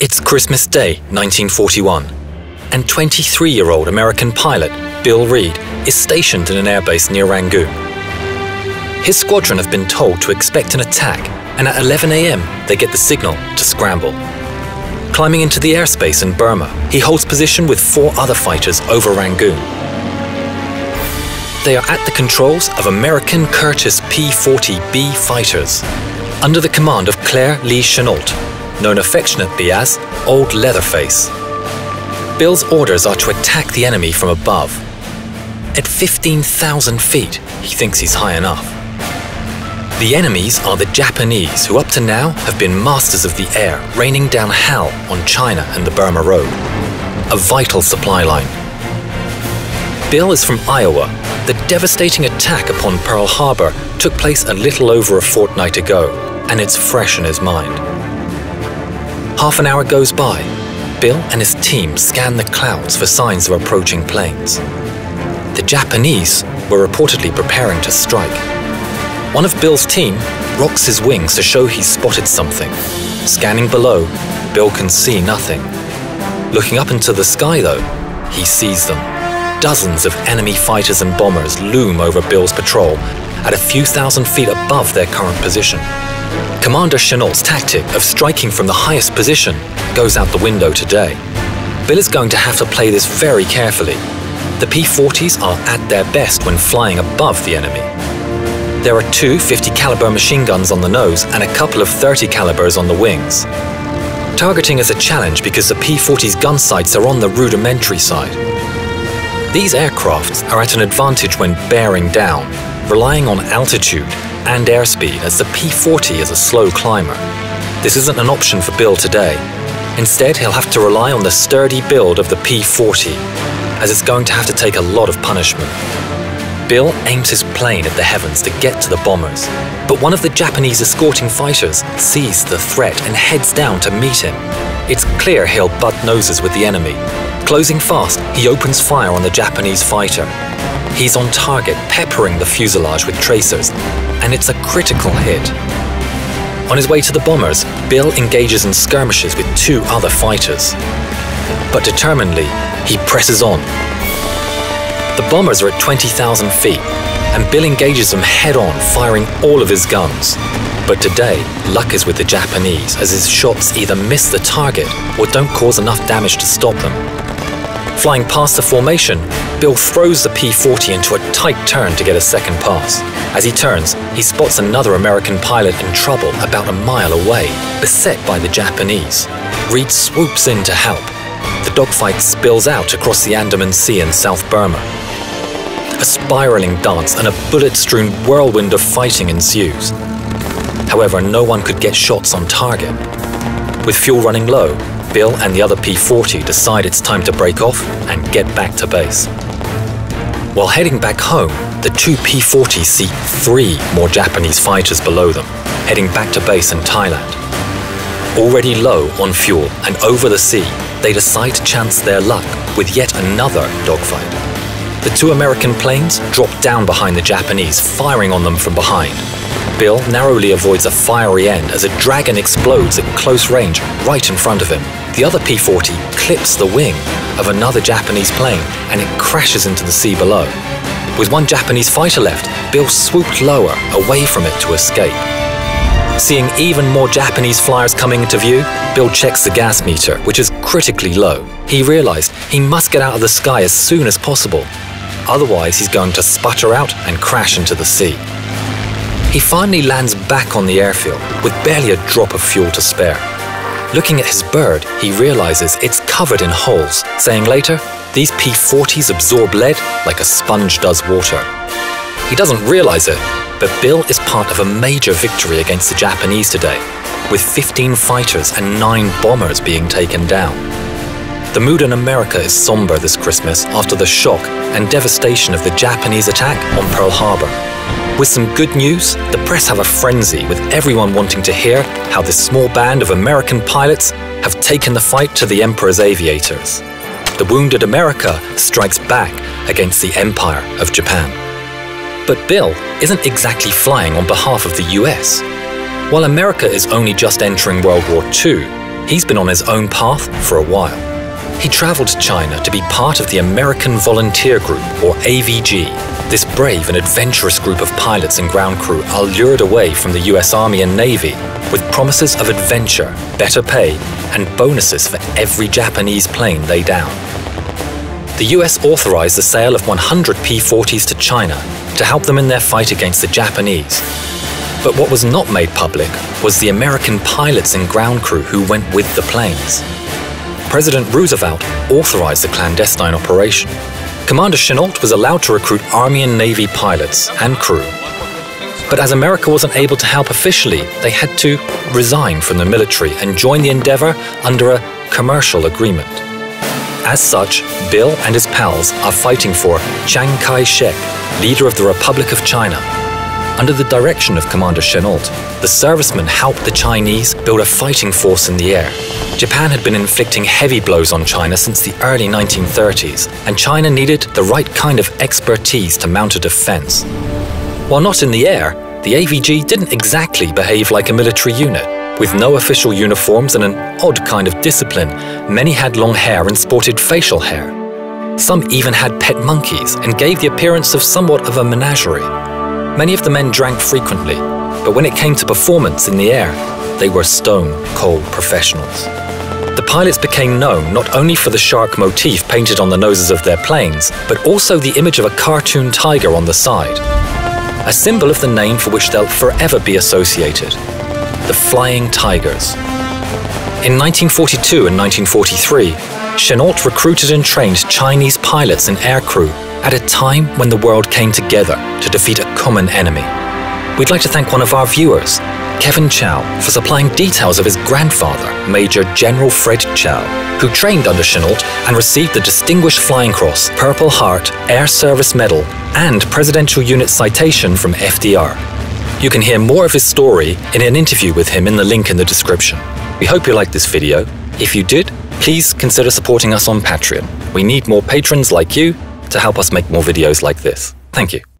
It's Christmas Day, 1941, and 23 year old American pilot Bill Reed is stationed in an airbase near Rangoon. His squadron have been told to expect an attack, and at 11 am they get the signal to scramble. Climbing into the airspace in Burma, he holds position with four other fighters over Rangoon. They are at the controls of American Curtiss P-40B fighters, under the command of Claire Lee Chennault, known affectionately as Old Leatherface. Bill's orders are to attack the enemy from above. At 15,000 feet, he thinks he's high enough. The enemies are the Japanese, who up to now have been masters of the air, raining down hell on China and the Burma Road, a vital supply line. Bill is from Iowa. The devastating attack upon Pearl Harbor took place a little over a fortnight ago, and it's fresh in his mind. Half an hour goes by. Bill and his team scan the clouds for signs of approaching planes. The Japanese were reportedly preparing to strike. One of Bill's team rocks his wings to show he's spotted something. Scanning below, Bill can see nothing. Looking up into the sky, though, he sees them. Dozens of enemy fighters and bombers loom over Bill's patrol at a few thousand feet above their current position. Commander Chennault's tactic of striking from the highest position goes out the window today. Bill is going to have to play this very carefully. The P-40s are at their best when flying above the enemy. There are two 50 caliber machine guns on the nose and a couple of 30 calibers on the wings. Targeting is a challenge because the P-40's gun sights are on the rudimentary side. These aircrafts are at an advantage when bearing down, relying on altitude and airspeed as the P-40 is a slow climber. This isn't an option for Bill today. Instead, he'll have to rely on the sturdy build of the P-40, as it's going to have to take a lot of punishment. Bill aims his plane at the heavens to get to the bombers, but one of the Japanese escorting fighters sees the threat and heads down to meet him. It's clear he'll butt noses with the enemy. Closing fast, he opens fire on the Japanese fighter, He's on target, peppering the fuselage with tracers, and it's a critical hit. On his way to the bombers, Bill engages in skirmishes with two other fighters. But determinedly, he presses on. The bombers are at 20,000 feet, and Bill engages them head on, firing all of his guns. But today, luck is with the Japanese, as his shots either miss the target or don't cause enough damage to stop them. Flying past the formation, Bill throws the P-40 into a tight turn to get a second pass. As he turns, he spots another American pilot in trouble about a mile away, beset by the Japanese. Reed swoops in to help. The dogfight spills out across the Andaman Sea in South Burma. A spiraling dance and a bullet-strewn whirlwind of fighting ensues. However, no one could get shots on target. With fuel running low, Bill and the other P-40 decide it's time to break off and get back to base. While heading back home, the two P-40s see three more Japanese fighters below them, heading back to base in Thailand. Already low on fuel and over the sea, they decide to chance their luck with yet another dogfight. The two American planes drop down behind the Japanese, firing on them from behind, Bill narrowly avoids a fiery end as a dragon explodes at close range right in front of him. The other P-40 clips the wing of another Japanese plane and it crashes into the sea below. With one Japanese fighter left, Bill swooped lower, away from it to escape. Seeing even more Japanese flyers coming into view, Bill checks the gas meter, which is critically low. He realized he must get out of the sky as soon as possible. Otherwise, he's going to sputter out and crash into the sea. He finally lands back on the airfield with barely a drop of fuel to spare. Looking at his bird, he realizes it's covered in holes, saying later, these P-40s absorb lead like a sponge does water. He doesn't realize it, but Bill is part of a major victory against the Japanese today, with 15 fighters and 9 bombers being taken down. The mood in America is somber this Christmas after the shock and devastation of the Japanese attack on Pearl Harbor. With some good news, the press have a frenzy with everyone wanting to hear how this small band of American pilots have taken the fight to the Emperor's aviators. The wounded America strikes back against the Empire of Japan. But Bill isn't exactly flying on behalf of the US. While America is only just entering World War II, He's been on his own path for a while. He traveled to China to be part of the American Volunteer Group, or AVG. This brave and adventurous group of pilots and ground crew are lured away from the US Army and Navy with promises of adventure, better pay, and bonuses for every Japanese plane they down. The US authorized the sale of 100 P-40s to China to help them in their fight against the Japanese. But what was not made public was the American pilots and ground crew who went with the planes. President Roosevelt authorized the clandestine operation. Commander Chennault was allowed to recruit Army and Navy pilots and crew. But as America wasn't able to help officially, they had to resign from the military and join the endeavor under a commercial agreement. As such, Bill and his pals are fighting for Chiang Kai-shek, leader of the Republic of China, under the direction of Commander Chennault, the servicemen helped the Chinese build a fighting force in the air. Japan had been inflicting heavy blows on China since the early 1930s, and China needed the right kind of expertise to mount a defense. While not in the air, the AVG didn't exactly behave like a military unit. With no official uniforms and an odd kind of discipline, many had long hair and sported facial hair. Some even had pet monkeys and gave the appearance of somewhat of a menagerie. Many of the men drank frequently, but when it came to performance in the air, they were stone cold professionals. The pilots became known not only for the shark motif painted on the noses of their planes, but also the image of a cartoon tiger on the side. A symbol of the name for which they'll forever be associated the Flying Tigers. In 1942 and 1943, Chennault recruited and trained Chinese pilots and aircrew at a time when the world came together to defeat a common enemy. We'd like to thank one of our viewers, Kevin Chow, for supplying details of his grandfather, Major General Fred Chiao, who trained under Chennault and received the Distinguished Flying Cross, Purple Heart, Air Service Medal, and Presidential Unit Citation from FDR. You can hear more of his story in an interview with him in the link in the description. We hope you liked this video. If you did, please consider supporting us on Patreon. We need more patrons like you to help us make more videos like this. Thank you.